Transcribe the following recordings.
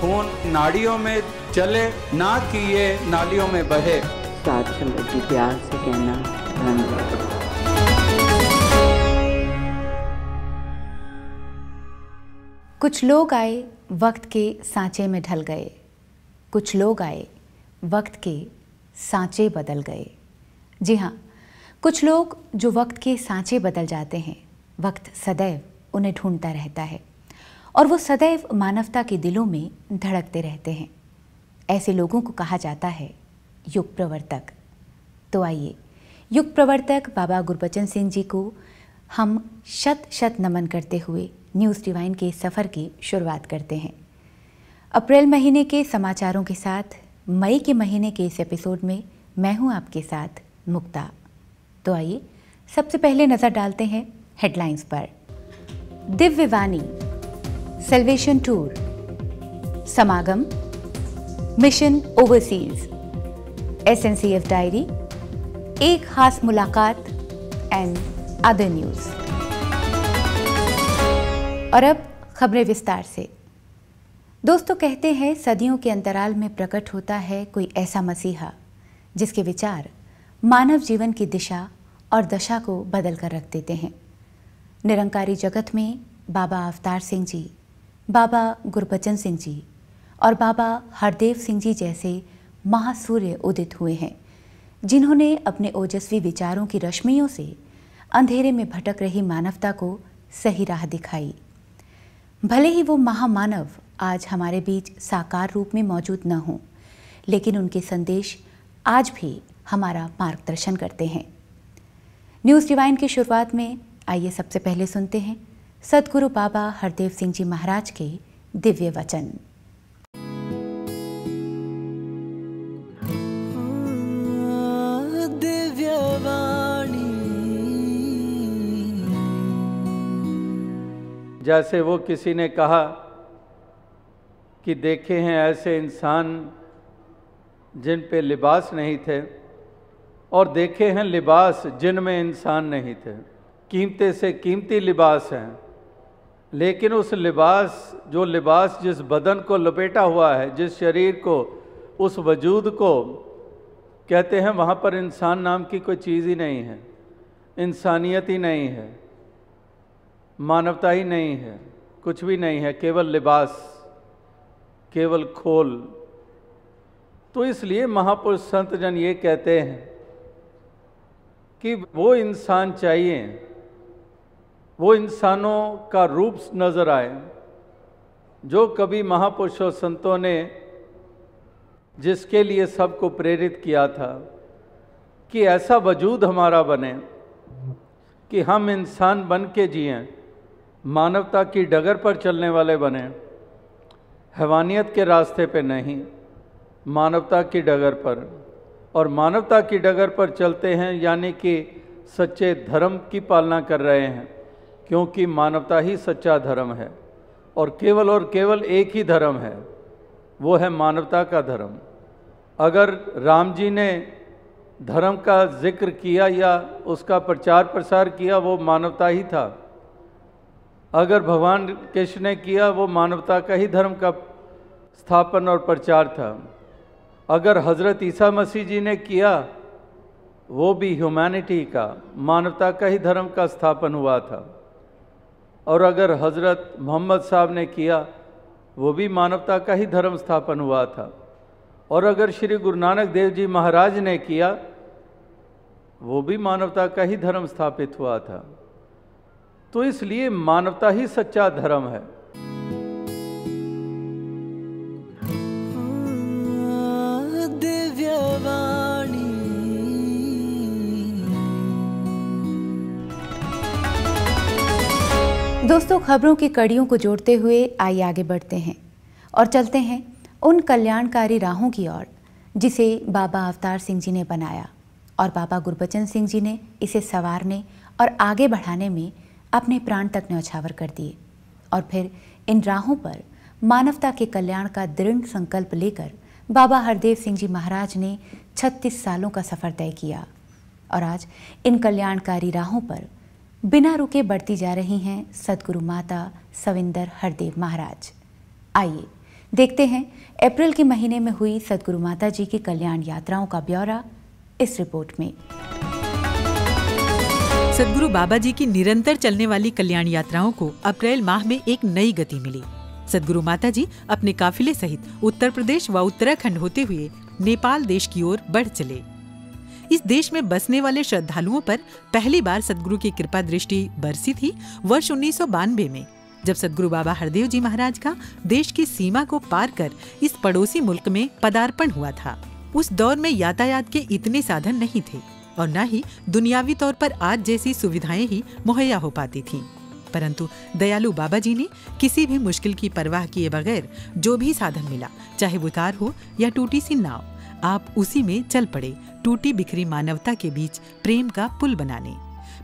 खून नाड़ियों में चले ना कि ये नालियों में बहे। साथ जी प्यार से कहना नमस्कार कुछ लोग आए वक्त के सांचे में ढल गए। कुछ लोग आए वक्त के सांचे बदल गए। जी हाँ कुछ लोग जो वक्त के सांचे बदल जाते हैं वक्त सदैव उन्हें ढूंढता रहता है। और वो सदैव मानवता के दिलों में धड़कते रहते हैं। ऐसे लोगों को कहा जाता है, युग प्रवर्तक। तो आइए, युग प्रवर्तक बाबा गुरबचन सिंह जी को हम शत शत नमन करते हुए न्यूज़ डिवाइन के सफ़र की शुरुआत करते हैं। अप्रैल महीने के समाचारों के साथ, मई के महीने के इस एपिसोड में मैं हूँ आपके साथ मुक्ता। तो आइए, सबसे पहले नज़र डालते हैं हेडलाइंस पर। दिव्य वाणी। सेल्वेशन टूर समागम mission overseas S N C F diary एक खास मुलाकात एंड अदर न्यूज़ और अब खबरें विस्तार से। दोस्तों, कहते हैं सदियों के अंतराल में प्रकट होता है कोई ऐसा मसीहा, जिसके विचार मानव जीवन की दिशा और दशा को बदल कर रख देते हैं। निरंकारी जगत में बाबा अवतार सिंह जी बाबा गुरबचन सिंह जी और बाबा हरदेव सिंह जी जैसे महासूर्य उदित हुए हैं, जिन्होंने अपने ओजस्वी विचारों की रश्मियों से अंधेरे में भटक रही मानवता को सही राह दिखाई। भले ही वो महामानव आज हमारे बीच साकार रूप में मौजूद न हों, लेकिन उनके संदेश आज भी हमारा मार्गदर्शन करते हैं। न्यूज़ डिवाइन की शुरुआत में आइए सबसे पहले सुनते हैं। सदगुरु बाबा हरदेव सिंह जी महाराज के दिव्य वचन। जैसे वो किसी ने कहा कि देखे हैं ऐसे इंसान जिन पे लिबास नहीं थे और देखे हैं लिबास जिनमें इंसान नहीं थे। कीमते से कीमती लिबास हैं। लेकिन उस लिबास, जो लिबास जिस बदन को लपेटा हुआ है, जिस शरीर को, उस वजूद को, कहते हैं वहाँ पर इंसान नाम की कोई चीज़ ही नहीं है। इंसानियत ही नहीं है। मानवता ही नहीं है। कुछ भी नहीं है। केवल लिबास, केवल खोल। तो इसलिए महापुरुष संत जन ये कहते हैं कि वो इंसान चाहिए। वो इंसानों का रूप नज़र आए, जो कभी महापुरुषों संतों ने जिसके लिए सबको प्रेरित किया था, कि ऐसा वजूद हमारा बने, कि हम इंसान बन के जिएँ, मानवता की डगर पर चलने वाले बने, हैवानियत के रास्ते पे नहीं, मानवता की डगर पर। और मानवता की डगर पर चलते हैं, यानी कि सच्चे धर्म की पालना कर रहे हैं। क्योंकि मानवता ही सच्चा धर्म है और केवल और केवल एक ही धर्म है, वो है मानवता का धर्म। अगर राम जी ने धर्म का ज़िक्र किया या उसका प्रचार प्रसार किया, वो मानवता ही था। अगर भगवान कृष्ण ने किया, वो मानवता का ही धर्म का स्थापन और प्रचार था। अगर हज़रत ईसा मसीह जी ने किया, वो भी ह्यूमैनिटी का, मानवता का ही धर्म का स्थापन हुआ था। और अगर हज़रत मोहम्मद साहब ने किया, वो भी मानवता का ही धर्म स्थापन हुआ था। और अगर श्री गुरु नानक देव जी महाराज ने किया, वो भी मानवता का ही धर्म स्थापित हुआ था। तो इसलिए मानवता ही सच्चा धर्म है। दोस्तों, खबरों की कड़ियों को जोड़ते हुए आइए आगे बढ़ते हैं और चलते हैं उन कल्याणकारी राहों की ओर, जिसे बाबा अवतार सिंह जी ने बनाया और बाबा गुरबचन सिंह जी ने इसे संवारने और आगे बढ़ाने में अपने प्राण तक न्यौछावर कर दिए और फिर इन राहों पर मानवता के कल्याण का दृढ़ संकल्प लेकर बाबा हरदेव सिंह जी महाराज ने 36 सालों का सफ़र तय किया और आज इन कल्याणकारी राहों पर बिना रुके बढ़ती जा रही हैं सदगुरु माता सविंदर हरदेव महाराज। आइए, देखते हैं अप्रैल के महीने में हुई सदगुरु माता जी की कल्याण यात्राओं का ब्यौरा इस रिपोर्ट में। सदगुरु बाबा जी की निरंतर चलने वाली कल्याण यात्राओं को अप्रैल माह में एक नई गति मिली। सदगुरु माता जी अपने काफिले सहित उत्तर प्रदेश व उत्तराखंड होते हुए नेपाल देश की ओर बढ़ चले। इस देश में बसने वाले श्रद्धालुओं पर पहली बार सदगुरु की कृपा दृष्टि बरसी थी वर्ष उन्नीस सौ बानबे में, जब सदगुरु बाबा हरदेव जी महाराज का देश की सीमा को पार कर इस पड़ोसी मुल्क में पदार्पण हुआ था उस दौर में यातायात के इतने साधन नहीं थे और न ही दुनियावी तौर पर आज जैसी सुविधाएँ ही मुहैया हो पाती थीं। परंतु दयालु बाबा जी ने किसी भी मुश्किल की परवाह किए बगैर जो भी साधन मिला, चाहे कार हो या टूटी सी नाव आप उसी में चल पड़े, टूटी बिखरी मानवता के बीच प्रेम का पुल बनाने।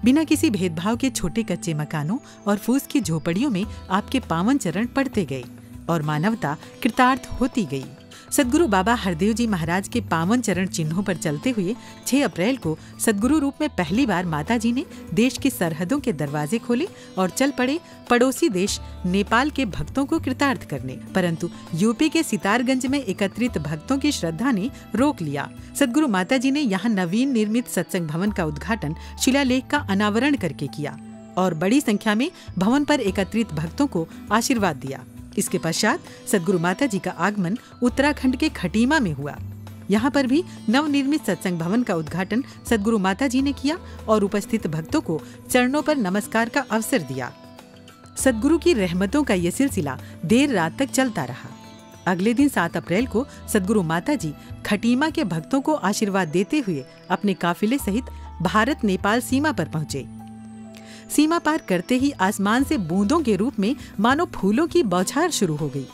बिना किसी भेदभाव के छोटे कच्चे मकानों और फूस की झोपड़ियों में आपके पावन चरण पड़ते गए और मानवता कृतार्थ होती गई। सदगुरु बाबा हरदेव जी महाराज के पावन चरण चिन्हों पर चलते हुए 6 अप्रैल को सदगुरु रूप में पहली बार माता जी ने देश की सरहदों के दरवाजे खोले और चल पड़े पड़ोसी देश नेपाल के भक्तों को कृतार्थ करने। परंतु यूपी के सितारगंज में एकत्रित भक्तों की श्रद्धा ने रोक लिया। सदगुरु माता जी ने यहाँ नवीन निर्मित सत्संग भवन का उद्घाटन, शिलालेख का अनावरण करके किया और बड़ी संख्या में भवन पर एकत्रित भक्तों को आशीर्वाद दिया। इसके पश्चात सदगुरु माता जी का आगमन उत्तराखंड के खटीमा में हुआ। यहाँ पर भी नवनिर्मित सत्संग भवन का उद्घाटन सदगुरु माता जी ने किया और उपस्थित भक्तों को चरणों पर नमस्कार का अवसर दिया। सदगुरु की रहमतों का ये सिलसिला देर रात तक चलता रहा। अगले दिन सात अप्रैल को सदगुरु माता जी खटीमा के भक्तों को आशीर्वाद देते हुए अपने काफिले सहित भारत नेपाल सीमा पर पहुँचे। सीमा पार करते ही आसमान से बूंदों के रूप में मानो फूलों की बौछार शुरू हो गई।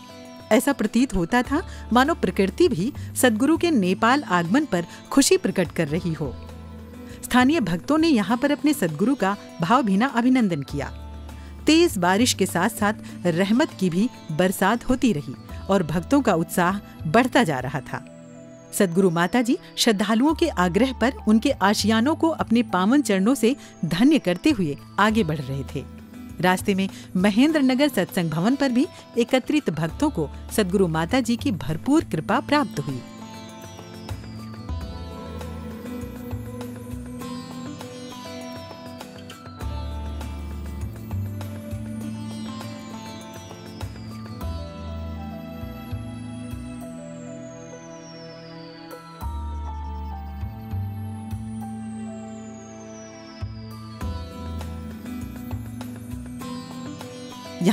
ऐसा प्रतीत होता था, मानो प्रकृति भी सदगुरु के नेपाल आगमन पर खुशी प्रकट कर रही हो। स्थानीय भक्तों ने यहाँ पर अपने सदगुरु का भावभीना अभिनंदन किया। तेज बारिश के साथ साथ रहमत की भी बरसात होती रही और भक्तों का उत्साह बढ़ता जा रहा था। सदगुरु माता जी श्रद्धालुओं के आग्रह पर उनके आशियानों को अपने पावन चरणों से धन्य करते हुए आगे बढ़ रहे थे। रास्ते में महेंद्र नगर सत्संग भवन पर भी एकत्रित भक्तों को सदगुरु माता जी की भरपूर कृपा प्राप्त हुई।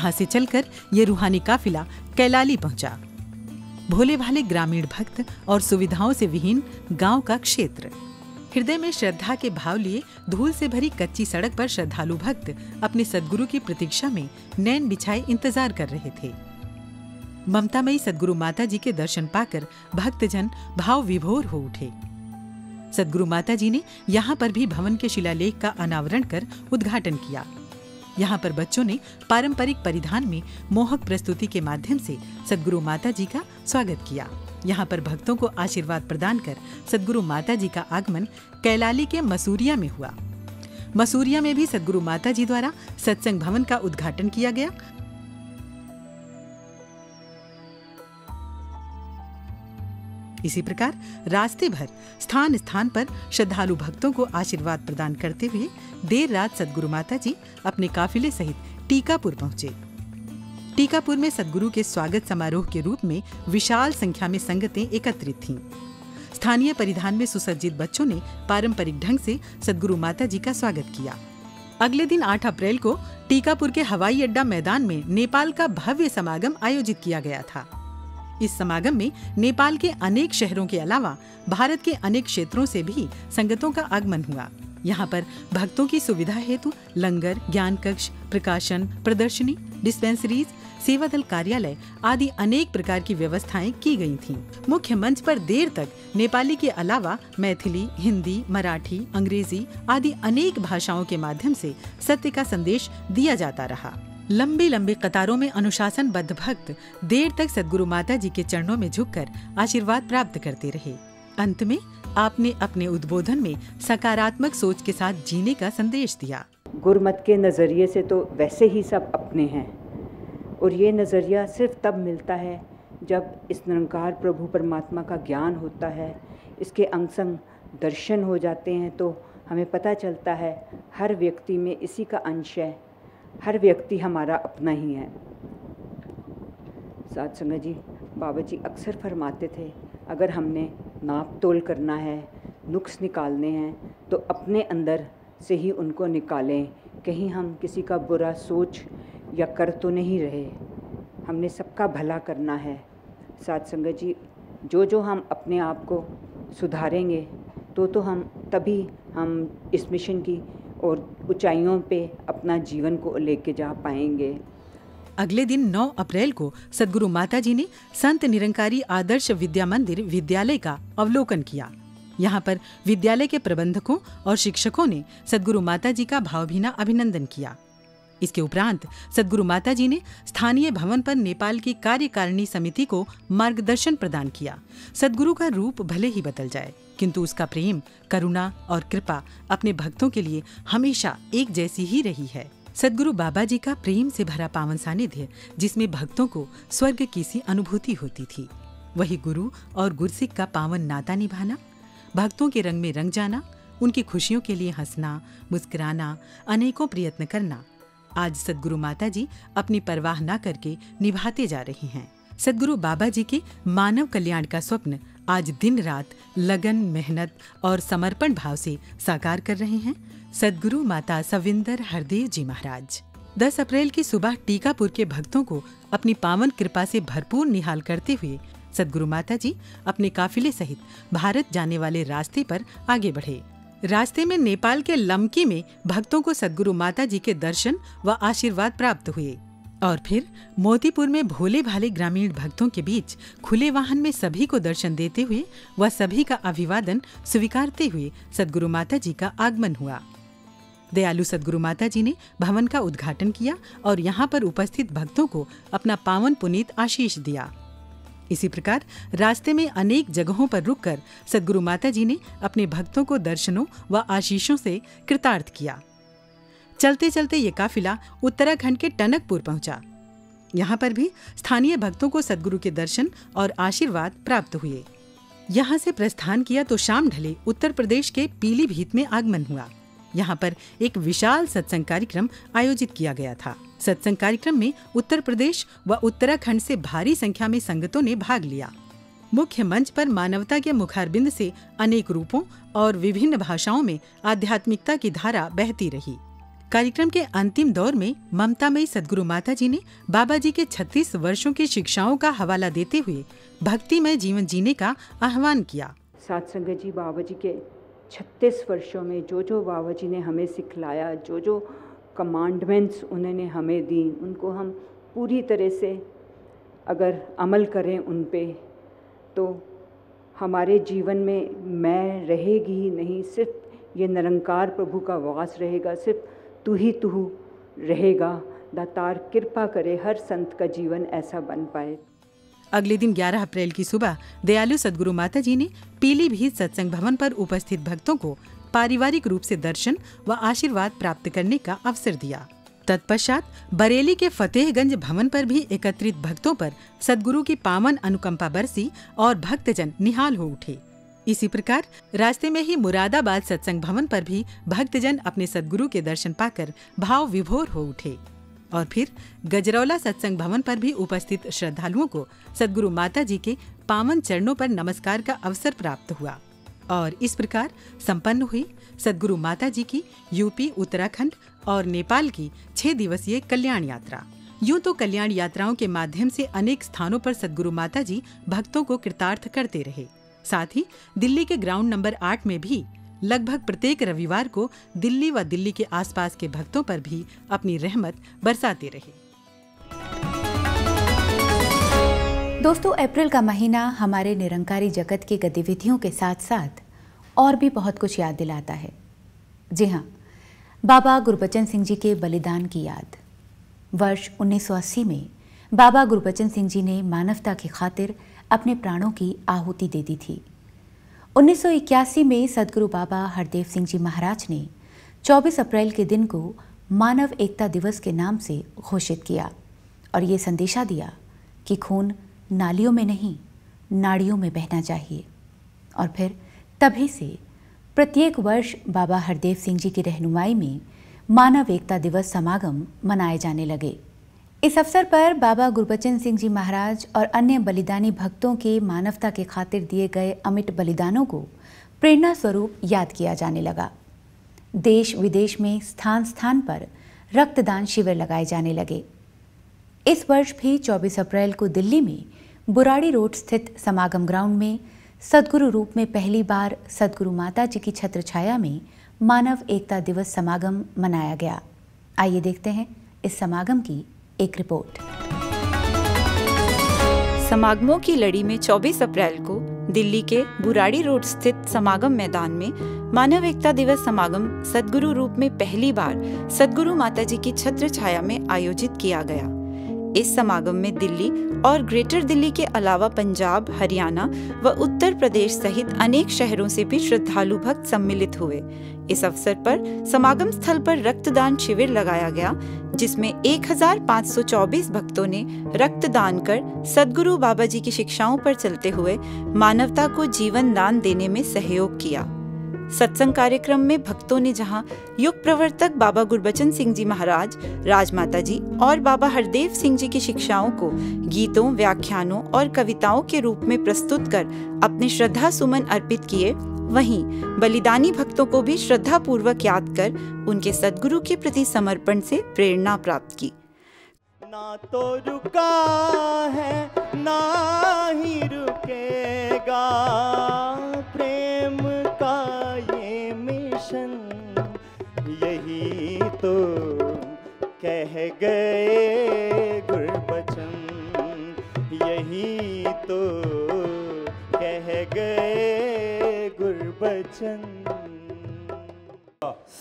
यहाँ से चलकर ये रूहानी काफिला कैलाली पहुँचा। भोले भाले ग्रामीण भक्त और सुविधाओं से विहीन गाँव का क्षेत्र। हृदय में श्रद्धा के भाव लिए धूल से भरी कच्ची सड़क पर श्रद्धालु भक्त अपने सदगुरु की प्रतीक्षा में नैन बिछाए इंतज़ार कर रहे थे। ममतामयी सदगुरु माता जी के दर्शन पाकर भक्तजन भाव विभोर हो उठे। सदगुरु माता जी ने यहाँ पर भी भवन के शिलालेख का अनावरण कर उद्घाटन किया। यहाँ पर बच्चों ने पारंपरिक परिधान में मोहक प्रस्तुति के माध्यम से सदगुरु माता जी का स्वागत किया। यहाँ पर भक्तों को आशीर्वाद प्रदान कर सदगुरु माता जी का आगमन कैलाली के मसूरिया में हुआ। मसूरिया में भी सदगुरु माता जी द्वारा सत्संग भवन का उद्घाटन किया गया इसी प्रकार रास्ते भर, स्थान स्थान पर श्रद्धालु भक्तों को आशीर्वाद प्रदान करते हुए देर रात सदगुरु माता जी अपने काफिले सहित टीकापुर पहुँचे। टीकापुर में सदगुरु के स्वागत समारोह के रूप में विशाल संख्या में संगतें एकत्रित थीं। स्थानीय परिधान में सुसज्जित बच्चों ने पारंपरिक ढंग से सदगुरु माता जी का स्वागत किया। अगले दिन 8 अप्रैल को टीकापुर के हवाई अड्डा मैदान में नेपाल का भव्य समागम आयोजित किया गया था। इस समागम में नेपाल के अनेक शहरों के अलावा भारत के अनेक क्षेत्रों से भी संगतों का आगमन हुआ यहाँ पर भक्तों की सुविधा हेतु लंगर, ज्ञान कक्ष, प्रकाशन, प्रदर्शनी डिस्पेंसरीज सेवा दल कार्यालय आदि अनेक प्रकार की व्यवस्थाएँ की गई थीं। मुख्य मंच पर देर तक नेपाली के अलावा मैथिली, हिंदी, मराठी, अंग्रेज़ी आदि अनेक भाषाओं के माध्यम से सत्य का संदेश दिया जाता रहा लंबी लंबी कतारों में अनुशासनबद्ध भक्त देर तक सदगुरु माता जी के चरणों में झुककर आशीर्वाद प्राप्त करते रहे। अंत में आपने अपने उद्बोधन में सकारात्मक सोच के साथ जीने का संदेश दिया। गुरमत के नज़रिए से तो वैसे ही सब अपने हैं। और ये नज़रिया सिर्फ़ तब मिलता है जब इस निरंकार प्रभु परमात्मा का ज्ञान होता है, इसके अंग संग दर्शन हो जाते हैं तो हमें पता चलता है हर व्यक्ति में इसी का अंश है। हर व्यक्ति हमारा अपना ही है। साथ संगत जी, बाबा जी अक्सर फरमाते थे, अगर हमने नाप तोल करना है, नुक्स निकालने हैं तो अपने अंदर से ही उनको निकालें। कहीं हम किसी का बुरा सोच या कर तो नहीं रहे। हमने सबका भला करना है। साथ संगत जी जो जो हम अपने आप को सुधारेंगे तो तो हम, तभी हम इस मिशन की और ऊंचाइयों पे अपना जीवन को लेके जा पाएँगे। अगले दिन 9 अप्रैल को सदगुरु माता जी ने संत निरंकारी आदर्श विद्या मंदिर विद्यालय का अवलोकन किया। यहाँ पर विद्यालय के प्रबंधकों और शिक्षकों ने सदगुरु माता जी का भावभीना अभिनंदन किया। इसके उपरांत सदगुरु माता जी ने स्थानीय भवन पर नेपाल की कार्यकारिणी समिति को मार्गदर्शन प्रदान किया। सदगुरु का रूप भले ही बदल जाए, किंतु उसका प्रेम, करुणा और कृपा अपने भक्तों के लिए हमेशा एक जैसी ही रही है। सदगुरु बाबा जी का प्रेम से भरा पावन सानिध्य, जिसमें भक्तों को स्वर्ग की सी अनुभूति होती थी। वही गुरु और गुरसिक का पावन नाता निभाना, भक्तों के रंग में रंग जाना, उनकी खुशियों के लिए हंसना, मुस्कुराना, अनेकों प्रयत्न करना आज सदगुरु माता जी अपनी परवाह न करके निभाते जा रही हैं। सदगुरु बाबा जी के मानव कल्याण का स्वप्न आज दिन रात लगन, मेहनत और समर्पण भाव से साकार कर रहे हैं। सदगुरु माता सविंदर हरदेव जी महाराज। 10 अप्रैल की सुबह टीकापुर के भक्तों को अपनी पावन कृपा से भरपूर निहाल करते हुए सदगुरु माता जी अपने काफिले सहित भारत जाने वाले रास्ते पर आगे बढ़े। रास्ते में नेपाल के लमकी में भक्तों को सदगुरु माता जी के दर्शन व आशीर्वाद प्राप्त हुए। और फिर मोतीपुर में भोले भाले ग्रामीण भक्तों के बीच खुले वाहन में सभी को दर्शन देते हुए व सभी का अभिवादन स्वीकारते हुए सदगुरु माता जी का आगमन हुआ। दयालु सदगुरु माता जी ने भवन का उद्घाटन किया और यहाँ पर उपस्थित भक्तों को अपना पावन पुनीत आशीष दिया। इसी प्रकार रास्ते में अनेक जगहों पर रुककर सदगुरु माता जी ने अपने भक्तों को दर्शनों व आशीषों से कृतार्थ किया। चलते चलते ये काफिला उत्तराखंड के टनकपुर पहुँचा। यहाँ पर भी स्थानीय भक्तों को सदगुरु के दर्शन और आशीर्वाद प्राप्त हुए। यहाँ से प्रस्थान किया तो शाम ढले उत्तर प्रदेश के पीलीभीत में आगमन हुआ। यहाँ पर एक विशाल सत्संग कार्यक्रम आयोजित किया गया था। सत्संग कार्यक्रम में उत्तर प्रदेश व उत्तराखंड से भारी संख्या में संगतों ने भाग लिया। मुख्य मंच पर मानवता के मुखारबिंद से अनेक रूपों और विभिन्न भाषाओं में आध्यात्मिकता की धारा बहती रही। कार्यक्रम के अंतिम दौर में ममतामयी सदगुरु माता जी ने बाबा जी के 36 वर्षों की शिक्षाओं का हवाला देते हुए भक्तिमय जीवन जीने का आह्वान किया। सात संगत जी बाबा जी के 36 वर्षों में जो जो बाबा जी ने हमें सिखलाया। जो जो कमांडमेंट्स उन्होंने हमें दी। उनको हम पूरी तरह से अगर अमल करें उन पे तो हमारे जीवन में मैं रहेगी ही नहीं। सिर्फ़ ये निरंकार प्रभु का वास रहेगा, सिर्फ़ तू ही तू रहेगा। दातार कृपा करे हर संत का जीवन ऐसा बन पाए। अगले दिन 11 अप्रैल की सुबह दयालु सदगुरु माता जी ने पीलीभीत सत्संग भवन पर उपस्थित भक्तों को पारिवारिक रूप से दर्शन व आशीर्वाद प्राप्त करने का अवसर दिया। तत्पश्चात बरेली के फतेहगंज भवन पर भी एकत्रित भक्तों पर सदगुरु की पावन अनुकंपा बरसी और भक्तजन निहाल हो उठे। इसी प्रकार रास्ते में ही मुरादाबाद सत्संग भवन पर भी भक्तजन अपने सदगुरु के दर्शन पाकर भाव विभोर हो उठे। और फिर गजरौला सत्संग भवन पर भी उपस्थित श्रद्धालुओं को सदगुरु माता जी के पावन चरणों पर नमस्कार का अवसर प्राप्त हुआ। और इस प्रकार संपन्न हुई सदगुरु माता जी की यूपी, उत्तराखंड और नेपाल की छह दिवसीय कल्याण यात्रा। यूँ तो कल्याण यात्राओं के माध्यम से अनेक स्थानों पर सदगुरु माता जी भक्तों को कृतार्थ करते रहे। साथ ही दिल्ली के ग्राउंड नंबर आठ में भी लगभग प्रत्येक रविवार को दिल्ली व दिल्ली के आसपास के भक्तों पर भी अपनी रहमत बरसाते रहे। दोस्तों, अप्रैल का महीना हमारे निरंकारी जगत की गतिविधियों के साथ साथ और भी बहुत कुछ याद दिलाता है। जी हाँ बाबा गुरबचन सिंह जी के बलिदान की याद। वर्ष 1980 में बाबा गुरबचन सिंह जी ने मानवता की खातिर अपने प्राणों की आहुति दे दी थी। 1981 में सदगुरु बाबा हरदेव सिंह जी महाराज ने 24 अप्रैल के दिन को मानव एकता दिवस के नाम से घोषित किया और ये संदेशा दिया कि खून नालियों में नहीं, नाड़ियों में बहना चाहिए। और फिर तभी से प्रत्येक वर्ष बाबा हरदेव सिंह जी की रहनुमाई में मानव एकता दिवस समागम मनाए जाने लगे। इस अवसर पर बाबा गुरबचन सिंह जी महाराज और अन्य बलिदानी भक्तों के मानवता के खातिर दिए गए अमिट बलिदानों को प्रेरणा स्वरूप याद किया जाने लगा। देश विदेश में स्थान स्थान पर रक्तदान शिविर लगाए जाने लगे। इस वर्ष भी 24 अप्रैल को दिल्ली में बुराड़ी रोड स्थित समागम ग्राउंड में सदगुरु रूप में पहली बार सदगुरु माता जी की छत्र छाया में मानव एकता दिवस समागम मनाया गया। आइए देखते हैं इस समागम की एक रिपोर्ट। समागमों की लड़ी में 24 अप्रैल को दिल्ली के बुराड़ी रोड स्थित समागम मैदान में मानव एकता दिवस समागम सदगुरु रूप में पहली बार सदगुरु माता जी की छत्र छाया में आयोजित किया गया। इस समागम में दिल्ली और ग्रेटर दिल्ली के अलावा पंजाब, हरियाणा व उत्तर प्रदेश सहित अनेक शहरों से भी श्रद्धालु भक्त सम्मिलित हुए। इस अवसर पर समागम स्थल पर रक्तदान शिविर लगाया गया जिसमें 1524 भक्तों ने रक्तदान कर सदगुरु बाबा जी की शिक्षाओं पर चलते हुए मानवता को जीवन दान देने में सहयोग किया। सत्संग कार्यक्रम में भक्तों ने जहाँ युग प्रवर्तक बाबा गुरबचन सिंह जी महाराज, राजमाता जी और बाबा हरदेव सिंह जी की शिक्षाओं को गीतों, व्याख्यानों और कविताओं के रूप में प्रस्तुत कर अपने श्रद्धा सुमन अर्पित किए वहीं बलिदानी भक्तों को भी श्रद्धा पूर्वक याद कर उनके सदगुरु के प्रति समर्पण से प्रेरणा प्राप्त की। ना तो रुका है, ना ही रुकेगा। प्रेम का ये मिशन, यही तो कह गए गुरबचन यही तो कह गए ਬਚਨ।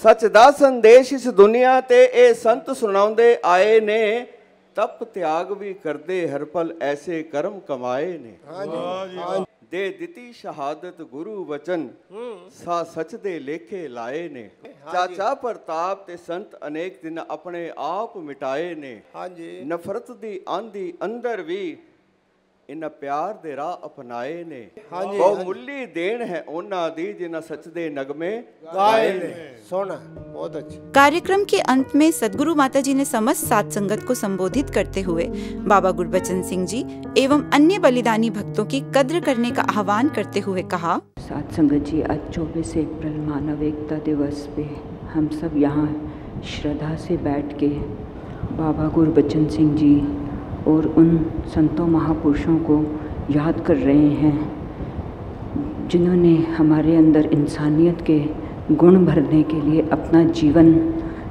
ਸੱਚ ਦਾ ਸੰਦੇਸ਼ ਇਸ ਦੁਨੀਆ ਤੇ ਇਹ ਸੰਤ ਸੁਣਾਉਂਦੇ ਆਏ ਨੇ। ਤਪ ਤਿਆਗ ਵੀ ਕਰਦੇ ਹਰ ਪਲ ਐਸੇ ਕਰਮ ਕਮਾਏ ਨੇ। ਦੇ ਦਿੱਤੀ ਸ਼ਹਾਦਤ ਗੁਰੂ ਬਚਨ ਸਾ ਸੱਚ ਦੇ ਲੇਖੇ ਲਾਏ ਨੇ। ਚਾਚਾ ਪ੍ਰਤਾਪ ਤੇ ਸੰਤ ਅਨੇਕ ਦਿਨ ਆਪਣੇ ਆਪ ਮਿਟਾਏ ਨੇ। ਨਫ਼ਰਤ ਦੀ ਆਂਦੀ ਅੰਦਰ ਵੀ ਇਹਨਾਂ ਪਿਆਰ ਦੇ ਰਾਹ ਅਪਣਾਏ ਨੇ ਹਾਂਜੀ ਬਹੁ ਮੁੱਲੀ ਦੇਣ ਹੈ ਉਹਨਾਂ ਦੀ ਜਿਨ੍ਹਾਂ ਸੱਚ ਦੇ ਨਗਮੇ ਗਾਏ ਨੇ सोना बहुत अच्छे कार्यक्रम के अंत में सदगुरु माता जी ने समस्त सात संगत को संबोधित करते हुए बाबा गुरबचन सिंह जी एवं अन्य बलिदानी भक्तों की कद्र करने का आह्वान करते हुए कहा सात संगत जी आज चौबीस अप्रैल मानव एकता दिवस पे हम सब यहाँ श्रद्धा से बैठ के बाबा गुरबचन सिंह जी और उन संतों महापुरुषों को याद कर रहे हैं, जिन्होंने हमारे अंदर इंसानियत के गुण भरने के लिए अपना जीवन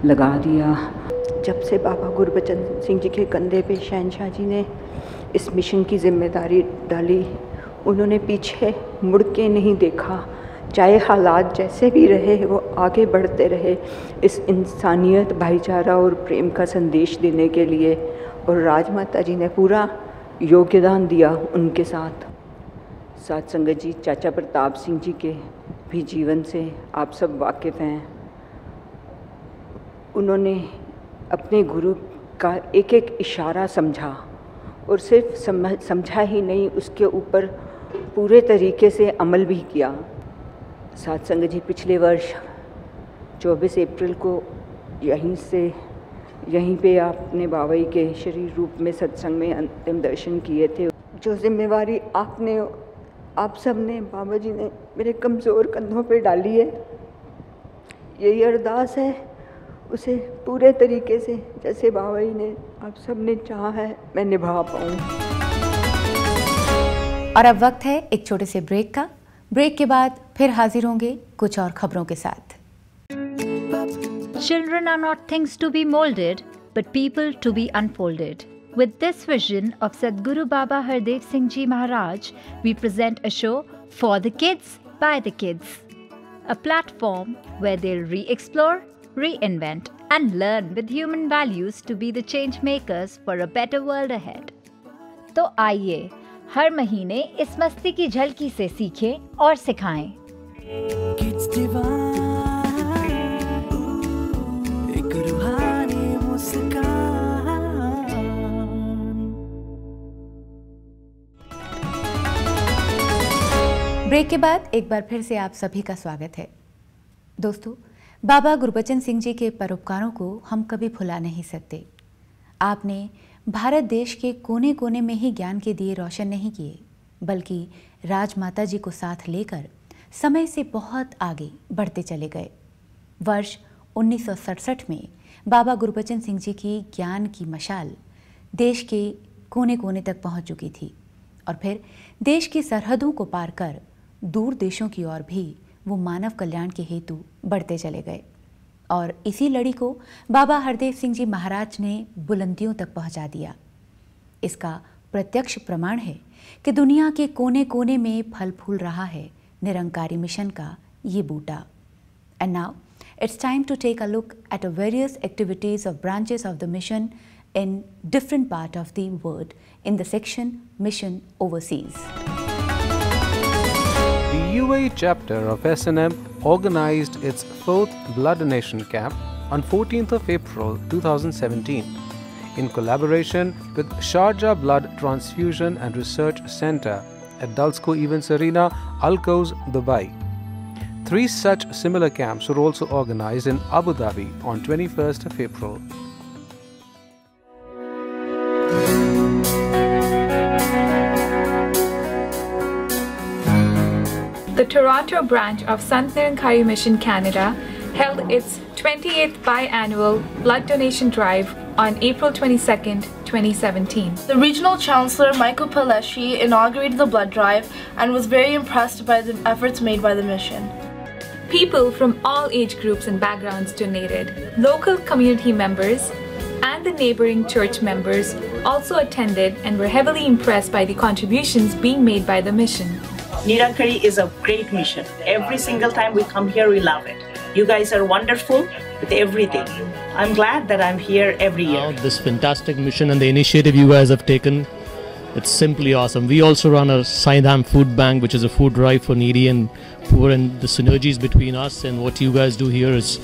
लगा दिया। जब से बाबा गुरबचन सिंह जी के कंधे पे शहनशाह जी ने इस मिशन की ज़िम्मेदारी डाली, उन्होंने पीछे मुड़ के नहीं देखा। चाहे हालात जैसे भी रहे, वो आगे बढ़ते रहे इस इंसानियत भाईचारा और प्रेम का संदेश देने के लिए। और राजमाता जी ने पूरा योगदान दिया उनके साथ। साथ संगत जी, चाचा प्रताप सिंह जी के भी जीवन से आप सब वाकिफ़ हैं। उन्होंने अपने गुरु का एक एक इशारा समझा और सिर्फ़ समझा ही नहीं, उसके ऊपर पूरे तरीके से अमल भी किया। सात संगत जी, पिछले वर्ष 24 अप्रैल को यहीं से यहीं पे आपने बाबाई के शरीर रूप में सत्संग में अंतिम दर्शन किए थे। जो जिम्मेवारी आपने, आप सबने बाबा जी ने मेरे कमज़ोर कंधों पे डाली है। यही अरदास है उसे पूरे तरीके से, जैसे बाबा जी ने आप सबने चाहा है, मैं निभा पाऊँ। और अब वक्त है एक छोटे से ब्रेक का। ब्रेक के बाद फिर हाजिर होंगे कुछ और खबरों के साथ। Children are not things to be molded, but people to be unfolded. With this vision of Sadguru Baba Hardev Singh Ji Maharaj, we present a show for the kids by the kids. A platform where they'll re explore, reinvent, and learn with human values to be the change makers for a better world ahead. तो आइए हर महीने इस मस्ती की झलकी से सीखें और सिखाएं ब्रेक के बाद एक बार फिर से आप सभी का स्वागत है। दोस्तों, बाबा गुरबचन सिंह जी के परोपकारों को हम कभी भुला नहीं सकते। आपने भारत देश के कोने कोने में ही ज्ञान के दिए रोशन नहीं किए, बल्कि राजमाता जी को साथ लेकर समय से बहुत आगे बढ़ते चले गए। वर्ष 1967 में बाबा गुरबचन सिंह जी की ज्ञान की मशाल देश के कोने कोने तक पहुँच चुकी थी और फिर देश की सरहदों को पार कर दूर देशों की ओर भी वो मानव कल्याण के हेतु बढ़ते चले गए। और इसी लड़ी को बाबा हरदेव सिंह जी महाराज ने बुलंदियों तक पहुँचा दिया। इसका प्रत्यक्ष प्रमाण है कि दुनिया के कोने कोने में फल फूल रहा है, निरंकारी मिशन का ये बूटा। And now it's time to take a look at a various activities of branches of the mission in different part of the world in the section mission overseas The UAE chapter of SNM organized its fourth Blood Donation Camp on 14th of April 2017 in collaboration with Sharjah Blood Transfusion and Research Center at Dulsco Events Arena, Alcos, Dubai. Three such similar camps were also organized in Abu Dhabi on 21st of April. The Toronto branch of Sant Nirankari Mission Canada held its 28th biannual blood donation drive on April 22, 2017. The regional chancellor Michael Paleschi inaugurated the blood drive and was very impressed by the efforts made by the mission. People from all age groups and backgrounds donated. Local community members and the neighboring church members also attended and were heavily impressed by the contributions being made by the mission. Nirankari is a great mission. Every single time we come here, we love it. You guys are wonderful with everything. I'm glad that I'm here every year. This fantastic mission and the initiative you guys have taken, it's simply awesome. We also run a Saidam Food Bank, which is a food drive for needy and poor, and the synergies between us and what you guys do here is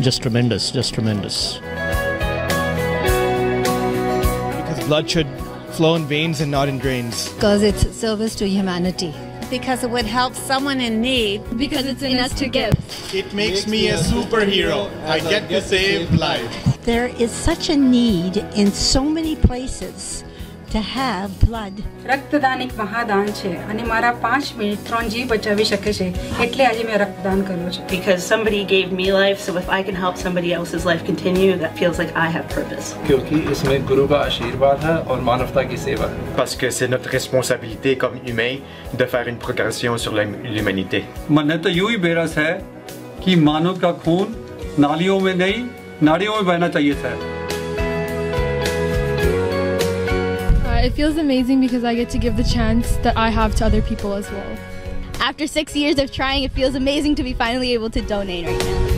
just tremendous, just tremendous. Because blood should flow in veins and not in drains. Because it's service to humanity. Because it would help someone in need. Because it's in us to give. It makes me a superhero. I get to save lives. There is such a need in so many places to have blood. રક્તદાન એક મહાદાન છે અને મારા પાંચ minute ત્રણ જીવ બચાવી શકે છે એટલે આજે મેં રક્તદાન કર્યું છે Because somebody gave me life, so if I can help somebody else's life continue, that feels like I have purpose. क्योंकि इसमें गुरु का आशीर्वाद है और मानवता की सेवा है Parce que c'est notre responsabilité comme humains de faire une progression sur la- l'humanité. मन्नत यूं ही बेरस है कि मानव का खून नालियों में नहीं नाड़ियों में बहना चाहिए था it feels amazing because I get to give the chance that I have to other people as well. After six years of trying, it feels amazing to be finally able to donate right now.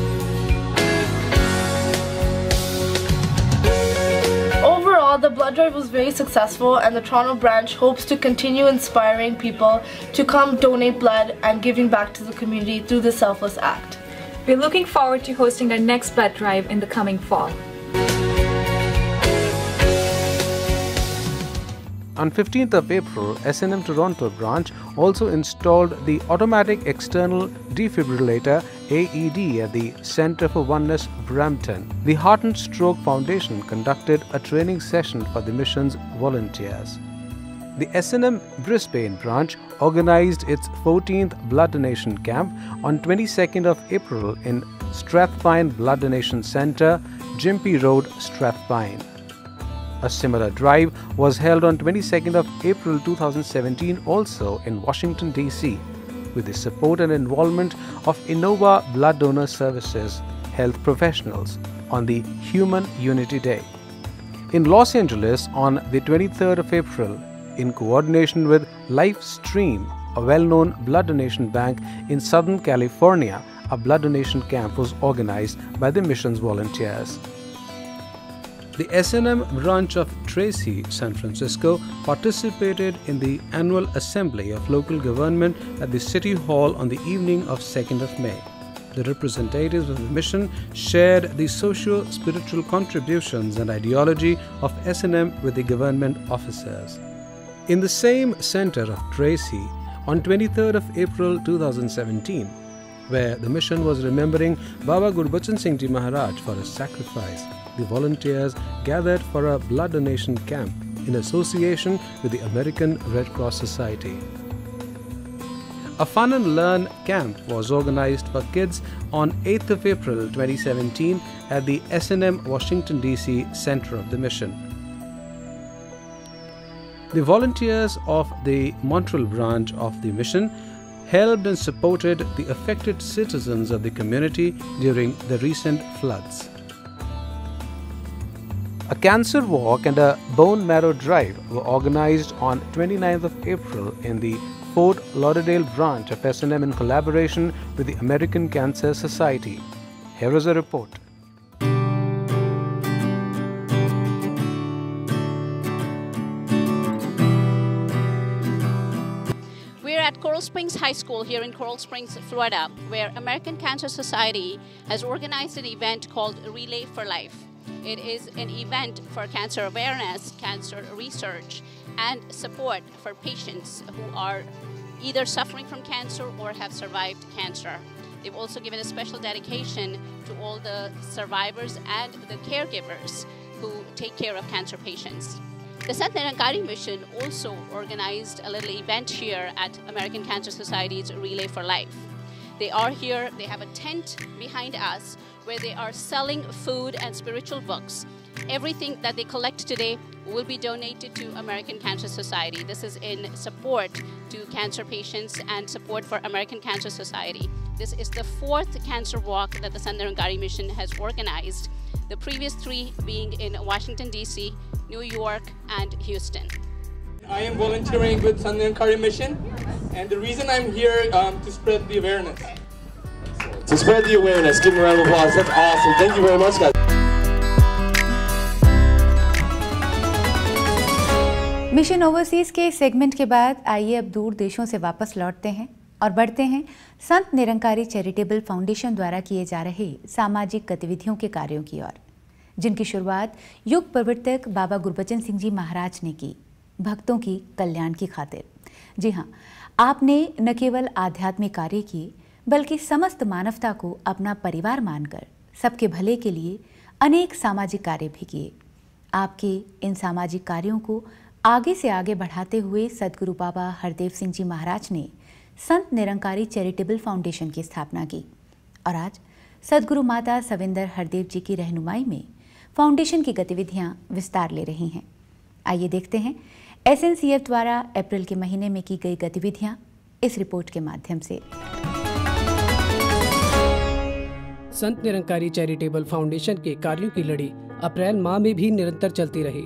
Overall, the blood drive was very successful, and the Toronto branch hopes to continue inspiring people to come donate blood and giving back to the community through the Selfless Act. We're looking forward to hosting our next blood drive in the coming fall. On 15th of April, SNM Toronto branch also installed the automatic external defibrillator AED at the Centre for Oneness Brampton. The Heart and Stroke Foundation conducted a training session for the mission's volunteers. The SNM Brisbane branch organized its 14th blood donation camp on 22nd of April in Strathpine Blood Donation Centre, Jimpy Road, Strathpine. A similar drive was held on 22nd of April 2017 also in Washington DC with the support and involvement of Innova Blood Donor Services health professionals on the Human Unity Day. In Los Angeles on the 23rd of April in coordination with Lifestream, a well-known blood donation bank in Southern California, a blood donation camp was organized by the mission's volunteers. The SNM branch of Tracy, San Francisco, participated in the annual assembly of local government at the City Hall on the evening of 2nd of May. The representatives of the mission shared the socio spiritual contributions and ideology of SNM with the government officers. In the same center of Tracy, on 23rd of April 2017, where the mission was remembering Baba Gurbachan Singh Ji Maharaj for his sacrifice. The volunteers gathered for a blood donation camp in association with the American Red Cross Society. A fun and learn camp was organized for kids on 8th of April 2017 at the S&M Washington DC Center of the mission. The volunteers of the Montreal branch of the mission helped and supported the affected citizens of the community during the recent floods. A cancer walk and a bone marrow drive were organized on 29th of April in the Fort Lauderdale branch of S&M in collaboration with the American Cancer Society. Here is a report. Springs High School here in Coral Springs, Florida, where American Cancer Society has organized an event called Relay for Life. It is an event for cancer awareness, cancer research, and support for patients who are either suffering from cancer or have survived cancer. They've also given a special dedication to all the survivors and the caregivers who take care of cancer patients. The Sant Nirankari Mission also organized a little event here at American Cancer Society's Relay for Life. They are here, they have a tent behind us where they are selling food and spiritual books. Everything that they collect today will be donated to American Cancer Society. This is in support to cancer patients and support for American Cancer Society. This is the fourth cancer walk that the Sant Nirankari Mission has organized, the previous three being in Washington, D.C., New York, and Houston. I am volunteering with Sant Nirankari Mission, and the reason I'm here um, to spread the awareness. To spread the awareness, give them a round of applause. That's awesome. Thank you very much, guys. Mission overseas के segment के बाद आइए अब दूर देशों से वापस लौटते हैं और बढ़ते हैं संत निरंकारी चैरिटेबल फाउंडेशन द्वारा किए जा रहे सामाजिक गतिविधियों के कार्यों की ओर जिनकी शुरुआत युग प्रवर्तक बाबा गुरबचन सिंह जी महाराज ने की, भक्तों की कल्याण की खातिर। जी हाँ आपने न केवल आध्यात्मिक कार्य किए, बल्कि समस्त मानवता को अपना परिवार मानकर सबके भले के लिए अनेक सामाजिक कार्य भी किए। आपके इन सामाजिक कार्यों को आगे से आगे बढ़ाते हुए सदगुरु बाबा हरदेव सिंह जी महाराज ने संत निरंकारी चैरिटेबल फाउंडेशन की स्थापना की। और आज सदगुरु माता सविंदर हरदेव जी की रहनुमाई में फाउंडेशन की गतिविधियाँ विस्तार ले रही हैं। आइए देखते हैं। एसएनसीएफ द्वारा अप्रैल के महीने में की गई गतिविधियाँ इस रिपोर्ट के माध्यम से। संत निरंकारी चैरिटेबल फाउंडेशन के कार्यों की लड़ी अप्रैल माह में भी निरंतर चलती रही।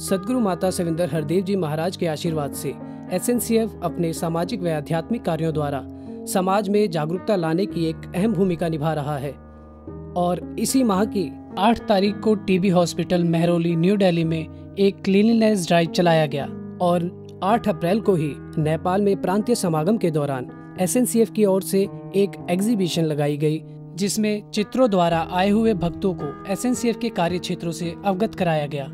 सदगुरु माता सविंदर हरदेव जी महाराज के आशीर्वाद से एसएनसीएफ अपने सामाजिक व आध्यात्मिक कार्यों द्वारा समाज में जागरूकता लाने की एक अहम भूमिका निभा रहा है। और इसी माह की 8 तारीख को TB hospital Mehrauli, new Delhi में एक क्लीनलीनेस ड्राइव चलाया गया और 8 अप्रैल को ही नेपाल में प्रांतीय समागम के दौरान एसएनसीएफ की ओर से एक एग्जीबिशन लगाई गई, जिसमें चित्रों द्वारा आए हुए भक्तों को एसएनसीएफ के कार्य क्षेत्रों से अवगत कराया गया।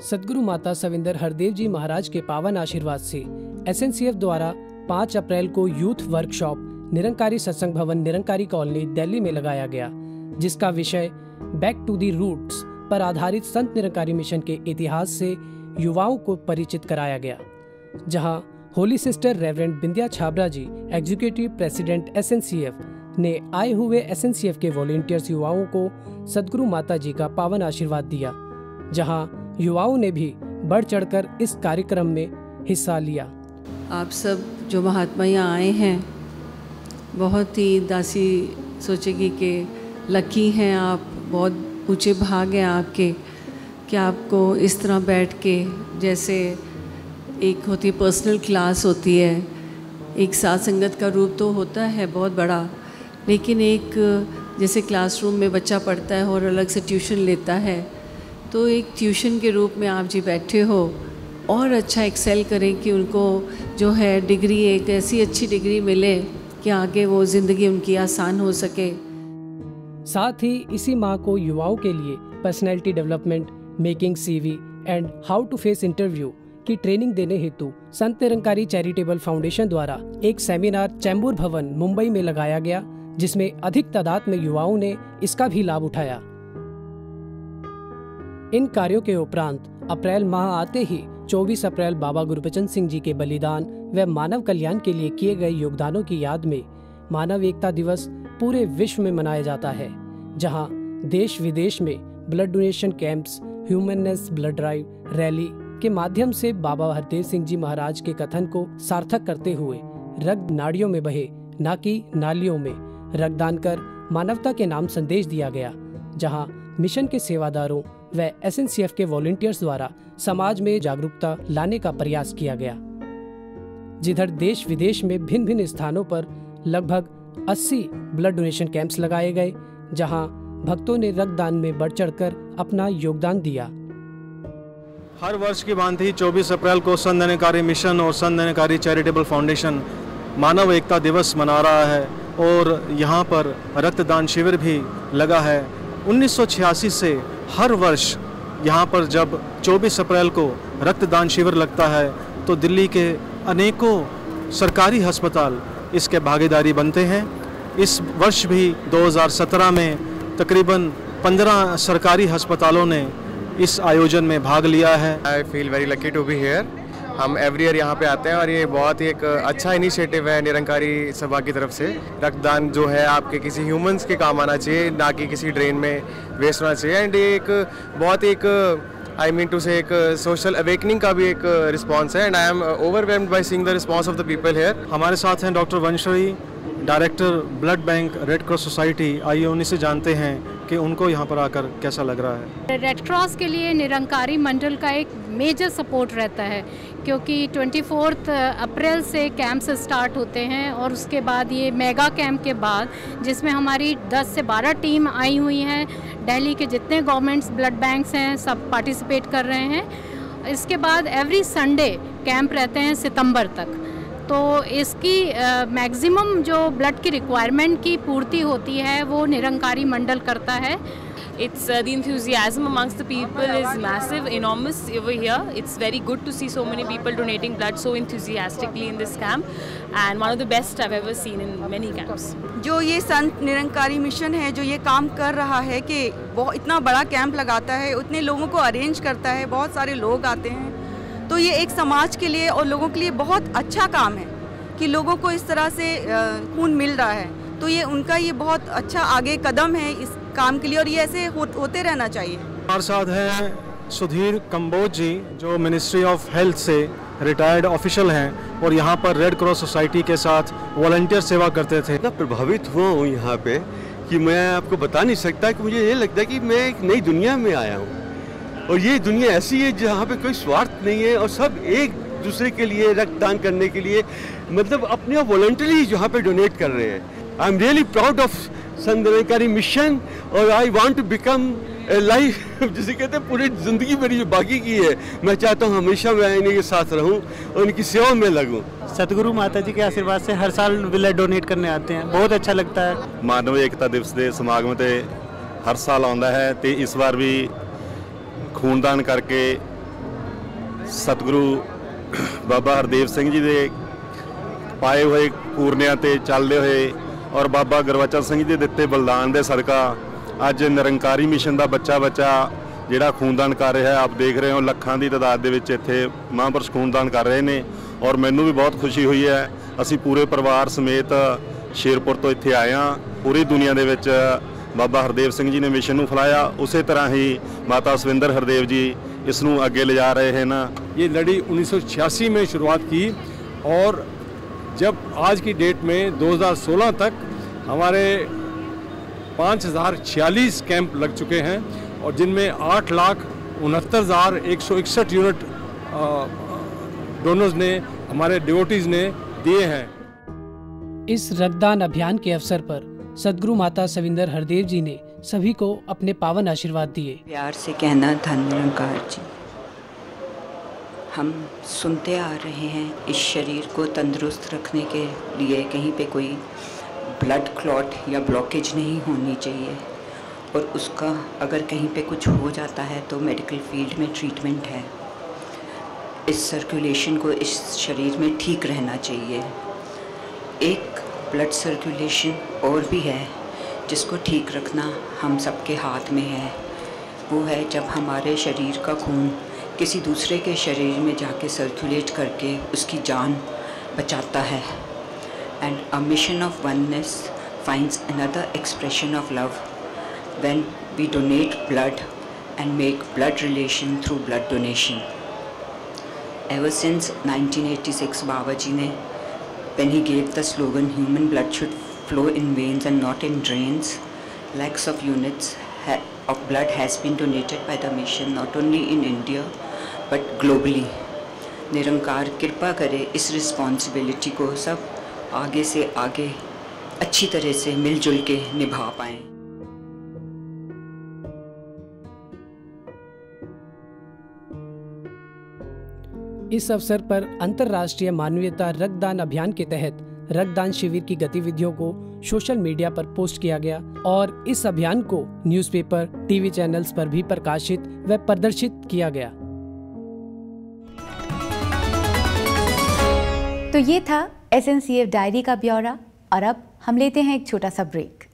सदगुरु माता सविंदर हरदेव जी महाराज के पावन आशीर्वाद से एसएनसीएफ द्वारा 5 अप्रैल को यूथ वर्कशॉप, निरंकारी सत्संग भवन, निरंकारी कॉलोनी दिल्ली में लगाया गया। जिसका विषय बैक टू दी रूट्स पर आधारित संत निरंकारी मिशन के इतिहास से युवाओं को परिचित कराया गया, जहाँ holy sister reverend Bindiya Chhabra ji executive president SNCF ने आए हुए एसएनसीएफ के वॉलेंटियर्स युवाओं को सदगुरु माता जी का पावन आशीर्वाद दिया, जहाँ युवाओं ने भी बढ़ चढ़कर इस कार्यक्रम में हिस्सा लिया। आप सब जो महात्मा यहाँ आए हैं, बहुत ही दासी सोचेगी कि लकी हैं आप, बहुत ऊँचे भाग हैं आपके। कि आपको इस तरह बैठ के जैसे एक होती पर्सनल क्लास होती है, एक साथ संगत का रूप तो होता है बहुत बड़ा, लेकिन एक जैसे क्लासरूम में बच्चा पढ़ता है और अलग से ट्यूशन लेता है तो एक ट्यूशन के रूप में आप जी बैठे हो और अच्छा एक्सेल करें कि उनको जो है डिग्री एक ऐसी अच्छी डिग्री मिले कि आगे वो ज़िंदगी उनकी आसान हो सके। साथ ही इसी माह को युवाओं के लिए personality development making CV and how to face interview की ट्रेनिंग देने हेतु संत निरंकारी चैरिटेबल फाउंडेशन द्वारा एक सेमिनार चैम्बूर भवन, मुंबई में लगाया गया, जिसमें अधिक तादाद में युवाओं ने इसका भी लाभ उठाया। इन कार्यों के उपरांत अप्रैल माह आते ही 24 अप्रैल बाबा गुरबचन सिंह जी के बलिदान व मानव कल्याण के लिए किए गए योगदानों की याद में मानव एकता दिवस पूरे विश्व में मनाया जाता है। जहाँ देश विदेश में blood donation camps humanness blood drive rally के माध्यम से बाबा हरदेव सिंह जी महाराज के कथन को सार्थक करते हुए रक्त नाड़ियों में बहे, न कि नालियों में। रक्तदान कर मानवता के नाम संदेश दिया गया, जहाँ मिशन के सेवादारों व एसएनसीएफ के वॉलेंटियर्स द्वारा समाज में जागरूकता लाने का प्रयास किया गया। जिधर देश विदेश में भिन्न भिन्न स्थानों पर लगभग 80 ब्लड डोनेशन कैंप्स लगाए गए जहाँ भक्तों ने रक्तदान में बढ़ चढ़कर अपना योगदान दिया। हर वर्ष की भांति 24 अप्रैल को संत निरंकारी मिशन और संत निरंकारी चैरिटेबल फाउंडेशन मानव एकता दिवस मना रहा है और यहाँ पर रक्तदान शिविर भी लगा है। 1986 से हर वर्ष यहाँ पर जब 24 अप्रैल को रक्तदान शिविर लगता है तो दिल्ली के अनेकों सरकारी अस्पताल इसके भागीदारी बनते हैं। इस वर्ष भी 2017 में तकरीबन 15 सरकारी अस्पतालों ने इस आयोजन में भाग लिया है। I feel very lucky to be here हम एवरी ईयर यहाँ पे आते हैं और ये बहुत ही एक अच्छा इनिशिएटिव है निरंकारी सभा की तरफ़ से। रक्तदान जो है आपके किसी ह्यूमंस के काम आना चाहिए ना कि किसी ड्रेन में वेस्ट होना चाहिए। एंड ये एक बहुत ही एक आई मीन टू से एक सोशल अवेकनिंग का भी एक रिस्पॉन्स है। And I am overwhelmed by seeing the response of the people here हमारे साथ हैं doctor Vanshri director blood bank Red Cross Society, आइए उन्हीं से जानते हैं कि उनको यहाँ पर आकर कैसा लग रहा है। रेड क्रॉस के लिए निरंकारी मंडल का एक मेजर सपोर्ट रहता है, क्योंकि ट्वेंटी अप्रैल से कैंप्स स्टार्ट होते हैं और उसके बाद ये मेगा कैंप के बाद जिसमें हमारी 10 से 12 टीम आई हुई हैं, दिल्ली के जितने गवर्नमेंट्स ब्लड बैंक्स हैं, सब पार्टिसिपेट कर रहे हैं। इसके बाद एवरी संडे कैंप रहते हैं सितंबर तक। तो इसकी मैक्सिमम जो ब्लड की रिक्वायरमेंट की पूर्ति होती है वो निरंकारी मंडल करता है। It's the enthusiasm amongst the people is massive enormous over here it's very good to see so many people donating blood so enthusiastically in this camp and one of the best I ever seen in many camps जो ये Sant Nirankari mission है जो ये काम कर रहा है कि वो इतना बड़ा कैंप लगाता है उतने लोगों को अरेंज करता है बहुत सारे लोग आते हैं। तो ये एक समाज के लिए और लोगों के लिए बहुत अच्छा काम है कि लोगों को इस तरह से खून मिल रहा है। तो ये उनका ये बहुत अच्छा आगे कदम है इस काम के लिए और ये ऐसे हो, होते रहना चाहिए। हमारे साथ हैं सुधीर कम्बोज जी जो मिनिस्ट्री ऑफ़ हेल्थ से रिटायर्ड ऑफिशियल हैं और यहाँ पर रेड क्रॉस सोसाइटी के साथ वॉल्टियर सेवा करते थे। इतना प्रभावित हुआ हूँ यहाँ पे कि मैं आपको बता नहीं सकता कि मुझे ये लगता है कि मैं एक नई दुनिया में आया हूँ। और ये दुनिया ऐसी है जहाँ पे कोई स्वार्थ नहीं है और सब एक दूसरे के लिए रक्तदान करने के लिए मतलब अपने आप वॉल्टरी यहाँ पे डोनेट कर रहे हैं। I am really proud of संदनकारी mission और I want to become life जिसे कहते हैं पूरी ज़िंदगी मेरी जो बाकी की है मैं चाहता हूँ हमेशा मैं इन्हीं के साथ रहूँ और इनकी सेवा में लगूँ। सतगुरु माता जी के आशीर्वाद से हर साल ब्लड डोनेट करने आते हैं। बहुत अच्छा लगता है। मानव एकता दिवस के समागम से हर साल आता है तो इस बार भी ਖੂਨਦਾਨ ਕਰਕੇ ਸਤਿਗੁਰੂ ਬਾਬਾ ਹਰਦੇਵ ਸਿੰਘ ਜੀ ਦੇ ਪਾਏ ਹੋਏ ਪੂਰਨਿਆਂ ਤੇ ਚੱਲਦੇ ਹੋਏ ਔਰ ਬਾਬਾ ਗੁਰਵਚਨ ਸਿੰਘ ਜੀ ਦੇ ਦਿੱਤੇ ਬਲਦਾਨ ਦੇ ਸਦਕਾ ਅੱਜ ਨਿਰੰਕਾਰੀ ਮਿਸ਼ਨ ਦਾ ਬੱਚਾ ਬੱਚਾ ਜਿਹੜਾ ਖੂਨਦਾਨ ਕਰ ਰਿਹਾ ਆਪ ਦੇਖ ਰਹੇ ਹੋ, ਲੱਖਾਂ ਦੀ ਤਦਾਦ ਦੇ ਵਿੱਚ ਇੱਥੇ ਮਹਾਂਪੁਰਸ਼ ਖੂਨਦਾਨ ਕਰ ਰਹੇ ਨੇ ਔਰ ਮੈਨੂੰ ਵੀ ਬਹੁਤ ਖੁਸ਼ੀ ਹੋਈ ਹੈ। ਅਸੀਂ ਪੂਰੇ ਪਰਿਵਾਰ ਸਮੇਤ ਸ਼ੇਰਪੁਰ ਤੋਂ ਇੱਥੇ ਆਏ ਹਾਂ। ਪੂਰੀ ਦੁਨੀਆ ਦੇ ਵਿੱਚ ਬਾਬਾ ਹਰਦੇਵ ਸਿੰਘ ਜੀ ਨੇ ਮਿਸ਼ਨ ਨੂੰ ਫਲਾਇਆ ਉਸੇ ਤਰ੍ਹਾਂ ਹੀ ਮਾਤਾ ਸਵਿੰਦਰ ਹਰਦੇਵ ਜੀ ਇਸ ਨੂੰ ਅੱਗੇ ਲਿਜਾ ਰਹੇ ਹਨ ਇਹ ਲੜੀ 1986 में शुरुआत की और जब आज की डेट में 2016 तक हमारे पाँच हज़ार छियालीस कैंप लग चुके हैं और जिनमें आठ लाख उनहत्तर हज़ार एक सौ इकसठ यूनिट डोनर्स ने हमारे डिवोटीज ने दिए हैं इस रक्तदान अभियान के अवसर पर सदगुरु माता सविंदर हरदेव जी ने सभी को अपने पावन आशीर्वाद दिए। प्यार से कहना धन निरंकार जी। हम सुनते आ रहे हैं इस शरीर को तंदुरुस्त रखने के लिए। कहीं पे कोई ब्लड क्लॉट या ब्लॉकेज नहीं होनी चाहिए। और उसका अगर कहीं पे कुछ हो जाता है तो मेडिकल फ़ील्ड में ट्रीटमेंट है। इस सर्कुलेशन को इस शरीर में ठीक रहना चाहिए। एक ब्लड सर्कुलेशन और भी है, जिसको ठीक रखना हम सबके हाथ में है। वो है जब हमारे शरीर का खून किसी दूसरे के शरीर में जाके सर्कुलेट करके उसकी जान बचाता है। And a mission of oneness finds another expression of love when we donate blood and make blood relation through blood donation ever since 1986 Baba ji ने when he gave the slogan human blood should flow in veins and not in drains lakhs of units of blood has been donated by the mission not only in India but globally. निरंकार कृपा करे इस responsibility को सब आगे से आगे अच्छी तरह से मिलजुल के निभा पाएँ इस अवसर पर अंतर्राष्ट्रीय मानवीयता रक्तदान अभियान के तहत रक्तदान शिविर की गतिविधियों को सोशल मीडिया पर पोस्ट किया गया और इस अभियान को न्यूज़पेपर, टीवी चैनल्स पर भी प्रकाशित व प्रदर्शित किया गया। तो ये था एसएनसीएफ डायरी का ब्यौरा और अब हम लेते हैं एक छोटा सा ब्रेक।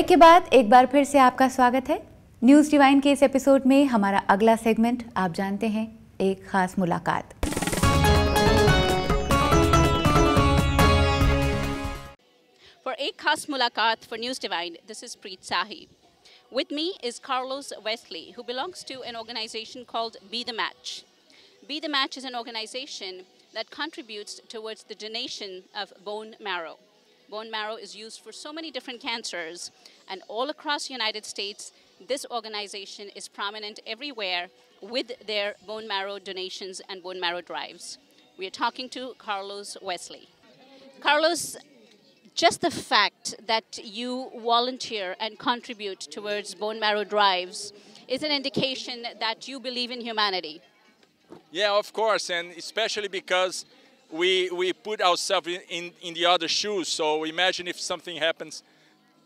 ब्रेक के बाद एक बार फिर से आपका स्वागत है। न्यूज़ डिवाइन के इस एपिसोड में हमारा अगला सेगमेंट आप जानते हैं एक खास मुलाकात। फॉर एक खास मुलाकात for news divine this is Preet Sahib with me is Carlos Wesley who belongs to an organisation called be the match be the match is an organisation that contributes towards the donation of bone marrow Bone marrow is used for so many different cancers, and all across the United States, this organization is prominent everywhere with their bone marrow donations and bone marrow drives. We are talking to Carlos Wesley. Carlos, just the fact that you volunteer and contribute towards bone marrow drives is an indication that you believe in humanity. Yeah, of course, and especially because we, we put ourselves in, in, in, the other shoes. So imagine if something happens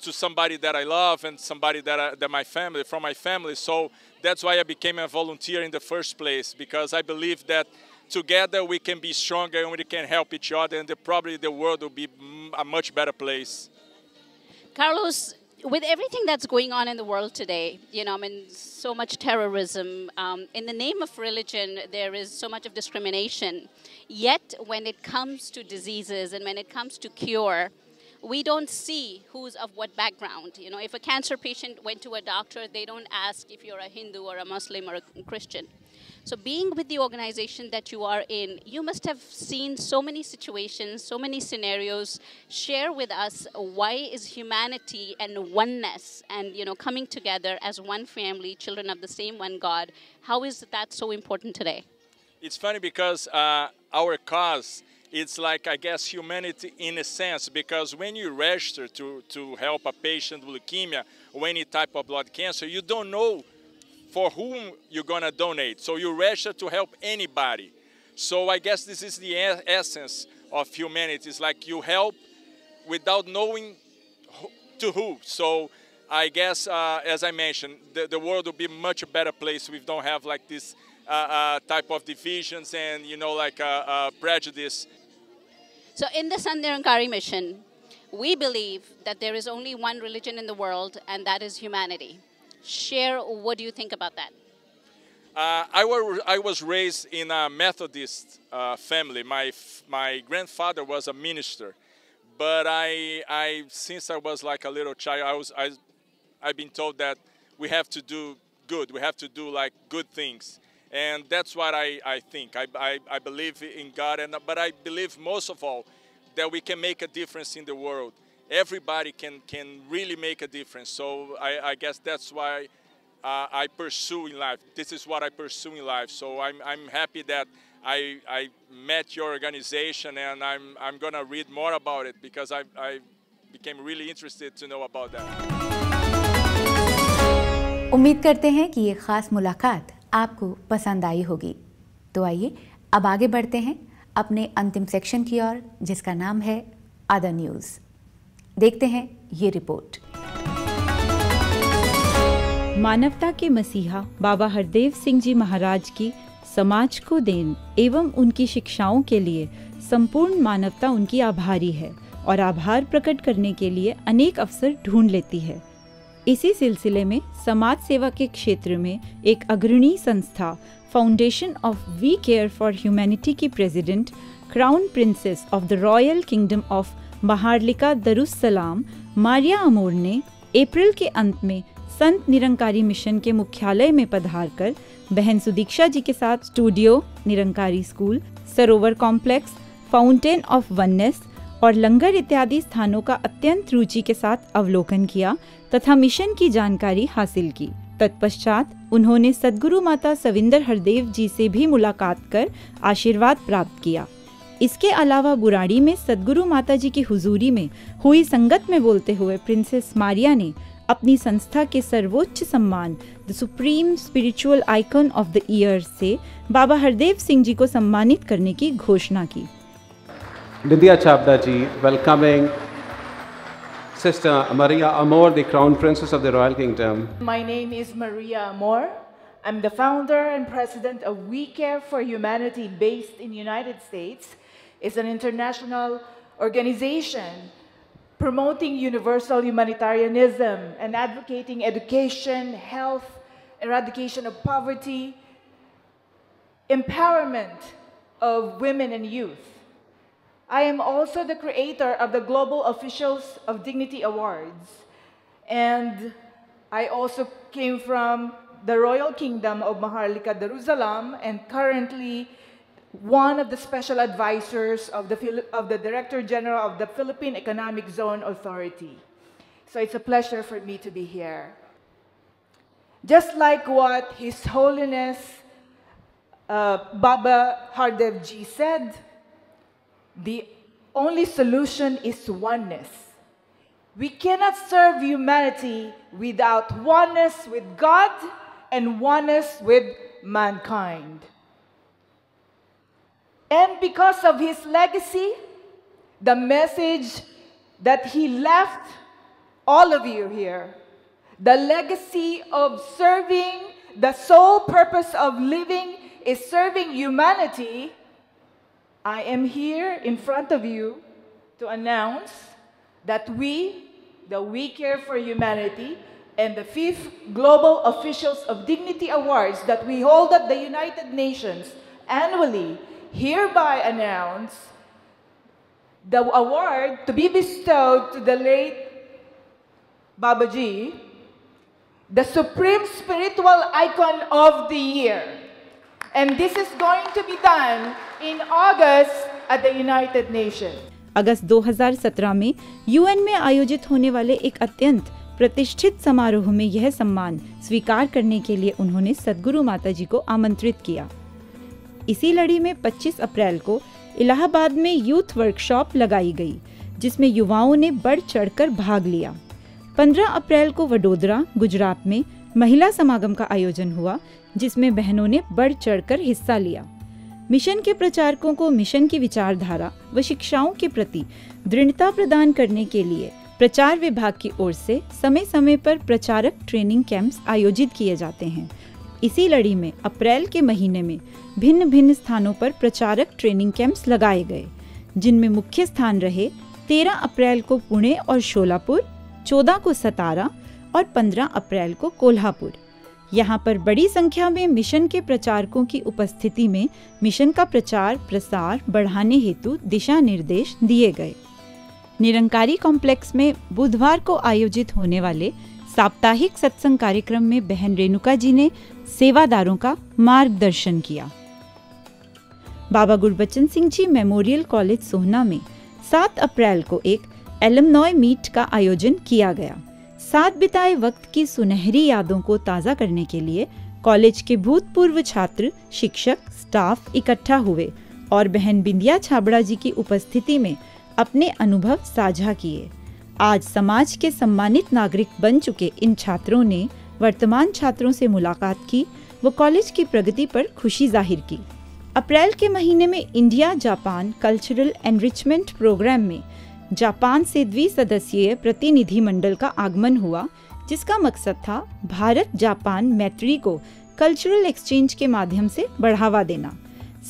to somebody that I love and somebody that, I, that my family, from my family. So that's why I became a volunteer in the first place because I believe that together we can be stronger and we can help each other and the, probably the world will be a much better place. Carlos, with everything that's going on in the world today, you know, I mean, so much terrorism. Um, in the name of religion, there is so much of discrimination. Yet, when it comes to diseases and when it comes to cure, we don't see who's of what background. You know, if a cancer patient went to a doctor, they don't ask if you're a Hindu or a Muslim or a Christian. So, being with the organization that you are in, you must have seen so many situations, so many scenarios. Share with us why is humanity and oneness and you know coming together as one family, children of the same one God. How is that so important today? It's funny because uh, our cause it's like I guess humanity in a sense because when you register to, to help a patient with leukemia or any type of blood cancer, you don't know for whom you're to donate. So you register to help anybody. So I guess this is the essence of humanity. It's like you help without knowing to who. So I guess, uh, as I mentioned, the, the, world will be much a better place if we don't have like this uh, uh, type of divisions and, you know, like uh, uh, prejudice. So in the Sandhirankari mission, we believe that there is only one religion in the world, and that is humanity share what do you think about that? Uh, I, were, I was raised in a Methodist uh, family. My, my grandfather was a minister. But I, I, since I was like a little child, I was, I, I've been told that we have to do good. We have to do like good things. And that's what I, I think. I, I, I believe in God, and, but I believe most of all that we can make a difference in the world everybody can can really make a difference. So I, I guess that's why uh, I pursue in life. This is what I pursue in life. So I'm, I'm happy that I, I met your organization and I'm, I'm going to read more about it because I, I became really interested to know about that. उम्मीद करते हैं कि ये ख़ास मुलाकात आपको पसंद आई होगी। तो आइए अब आगे बढ़ते हैं अपने अंतिम सेक्शन की ओर, जिसका नाम है अदर न्यूज़ देखते हैं ये रिपोर्ट। मानवता के मसीहा बाबा हरदेव सिंह जी महाराज की समाज को देन एवं उनकी शिक्षाओं के लिए संपूर्ण मानवता उनकी आभारी है और आभार प्रकट करने के लिए अनेक अवसर ढूंढ लेती है। इसी सिलसिले में समाज सेवा के क्षेत्र में एक अग्रणी संस्था foundation of we care for humanity की president crown princess of the royal kingdom of Maharlika Darussalam Maria Amor ने अप्रैल के अंत में संत निरंकारी मिशन के मुख्यालय में पधार कर बहन सुदीक्षा जी के साथ studio Nirankari school, Sarovar complex fountain of oneness और लंगर इत्यादि स्थानों का अत्यंत रुचि के साथ अवलोकन किया तथा मिशन की जानकारी हासिल की। तत्पश्चात उन्होंने सदगुरु माता सविंदर हरदेव जी से भी मुलाकात कर आशीर्वाद प्राप्त किया। इसके अलावा बुराड़ी में सदगुरु माता जी की हुजूरी में हुई संगत में बोलते हुए प्रिंसेस मारिया ने अपनी संस्था के सर्वोच्च सम्मान the supreme spiritual icon of the year से बाबा हरदेव सिंह जी को सम्मानित करने की घोषणा की। Lydia Chabda ji welcoming Sister Maria Amor, the Crown Princess of the Royal Kingdom. My name is Maria Amor. I'm the founder and president of We Care for Humanity based in United States. It's an international organization promoting universal humanitarianism and advocating education, health, eradication of poverty, empowerment of women and youth. I am also the creator of the Global Officials of Dignity Awards. And I also came from the Royal Kingdom of Maharlika Darussalam and currently one of the special advisors of the, of the Director General of the Philippine Economic Zone Authority. So it's a pleasure for me to be here. Just like what His Holiness uh, Baba Hardev Ji said, the only solution is oneness. We cannot serve humanity without oneness with God and oneness with mankind. And because of his legacy, the message that he left all of you here, the legacy of serving, the sole purpose of living is serving humanity. I am here in front of you to announce that we, the We Care for Humanity, and the fifth Global Officials of Dignity Awards that we hold at the United Nations annually hereby announce the award to be bestowed to the late Babaji, the supreme spiritual icon of the year. And this is going to be done in August at the United Nations. अगस्त 2017 में UN में आयोजित होने वाले एक अत्यंत प्रतिष्ठित समारोह में यह सम्मान स्वीकार करने के लिए उन्होंने सदगुरु माता जी को आमंत्रित किया। इसी लड़ी में 25 अप्रैल को इलाहाबाद में यूथ वर्कशॉप लगाई गई, जिसमें युवाओं ने बढ़ चढ़कर भाग लिया। 15 अप्रैल को वडोदरा, गुजरात में महिला समागम का आयोजन हुआ, जिसमें बहनों ने बढ़ चढ़कर हिस्सा लिया। मिशन के प्रचारकों को मिशन की विचारधारा व शिक्षाओं के प्रति दृढ़ता प्रदान करने के लिए प्रचार विभाग की ओर से समय समय पर प्रचारक ट्रेनिंग कैंप्स आयोजित किए जाते हैं। इसी लड़ी में अप्रैल के महीने में भिन्न भिन्न स्थानों पर प्रचारक ट्रेनिंग कैंप्स लगाए गए, जिनमें मुख्य स्थान रहे 13 अप्रैल को पुणे और शोलापुर 14 को सतारा और 15 अप्रैल को कोल्हापुर। यहाँ पर बड़ी संख्या में मिशन के प्रचारकों की उपस्थिति में मिशन का प्रचार, प्रसार बढ़ाने हेतु दिशा निर्देश दिए गए। निरंकारी कॉम्प्लेक्स में बुधवार को आयोजित होने वाले साप्ताहिक सत्संग कार्यक्रम में बहन रेणुका जी ने सेवादारों का मार्गदर्शन किया। बाबा गुरबचन सिंह जी मेमोरियल कॉलेज सोहना में 7 अप्रैल को एक एलमनॉय मीट का आयोजन किया गया। साथ बिताए वक्त की सुनहरी यादों को ताज़ा करने के लिए कॉलेज के भूतपूर्व छात्र, शिक्षक, स्टाफ इकट्ठा हुए और बहन बिंदिया छाबड़ा जी की उपस्थिति में अपने अनुभव साझा किए। आज समाज के सम्मानित नागरिक बन चुके इन छात्रों ने वर्तमान छात्रों से मुलाकात की, व कॉलेज की प्रगति पर खुशी ज़ाहिर की। अप्रैल के महीने में India Japan cultural enrichment programme में जापान से द्विसदस्यीय प्रतिनिधि मंडल का आगमन हुआ, जिसका मकसद था भारत जापान मैत्री को कल्चरल एक्सचेंज के माध्यम से बढ़ावा देना।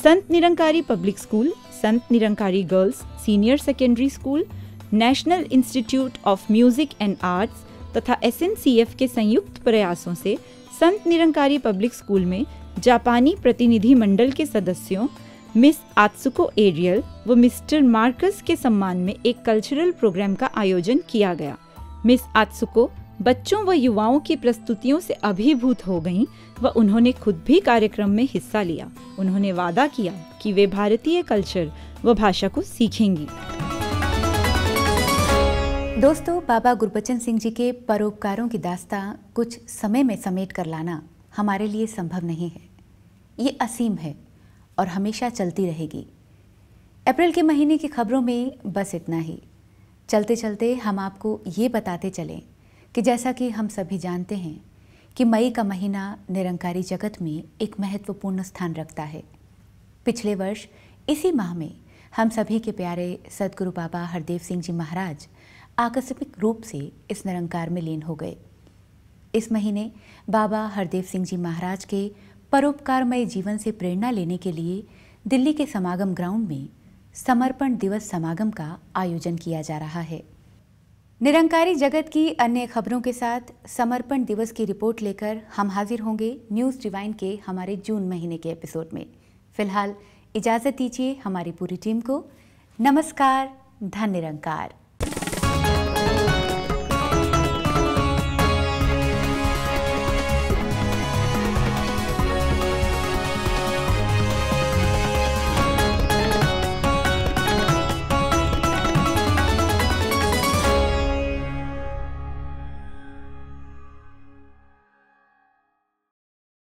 संत Nirankari public school Sant Nirankari girls senior secondary school national institute of music and arts तथा एसएनसीएफ के संयुक्त प्रयासों से संत निरंकारी पब्लिक स्कूल में जापानी प्रतिनिधि मंडल के सदस्यों मिस आत्सुको एरियल व मिस्टर मार्कस के सम्मान में एक कल्चरल प्रोग्राम का आयोजन किया गया। मिस आत्सुको बच्चों व युवाओं की प्रस्तुतियों से अभिभूत हो गईं व उन्होंने खुद भी कार्यक्रम में हिस्सा लिया। उन्होंने वादा किया कि वे भारतीय कल्चर व भाषा को सीखेंगी। दोस्तों, बाबा गुरबचन सिंह जी के परोपकारों की दास्ता कुछ समय में समेट कर लाना हमारे लिए संभव नहीं है। ये असीम है। और हमेशा चलती रहेगी। अप्रैल के महीने की खबरों में बस इतना ही। चलते चलते हम आपको ये बताते चलें कि जैसा कि हम सभी जानते हैं कि मई का महीना निरंकारी जगत में एक महत्वपूर्ण स्थान रखता है। पिछले वर्ष, इसी माह में हम सभी के प्यारे सदगुरु बाबा हरदेव सिंह जी महाराज आकस्मिक रूप से इस निरंकार में लीन हो गए। इस महीने बाबा हरदेव सिंह जी महाराज के परोपकारमय जीवन से प्रेरणा लेने के लिए दिल्ली के समागम ग्राउंड में समर्पण दिवस समागम का आयोजन किया जा रहा है। निरंकारी जगत की अन्य खबरों के साथ समर्पण दिवस की रिपोर्ट लेकर हम हाजिर होंगे न्यूज़ डिवाइन के हमारे जून महीने के एपिसोड में। फ़िलहाल इजाज़त दीजिए हमारी पूरी टीम को। नमस्कार धन निरंकार।